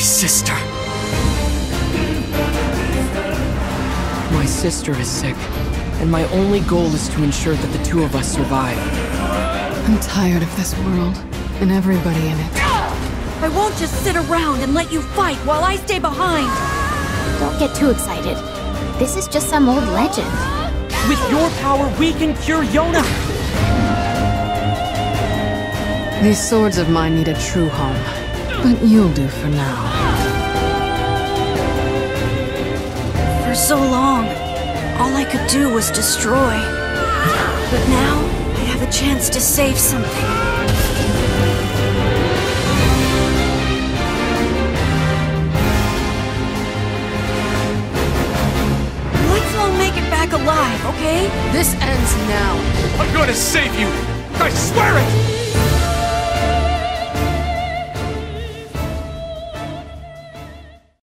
sister. My sister is sick, and my only goal is to ensure that the two of us survive. I'm tired of this world, and everybody in it. I won't just sit around and let you fight while I stay behind! Don't get too excited. This is just some old legend. With your power, we can cure Yonah! These swords of mine need a true home but you'll do for now. For so long, all I could do was destroy. But now, I have a chance to save something. Let's all make it back alive, okay? This ends now. I'm gonna save you! I swear it!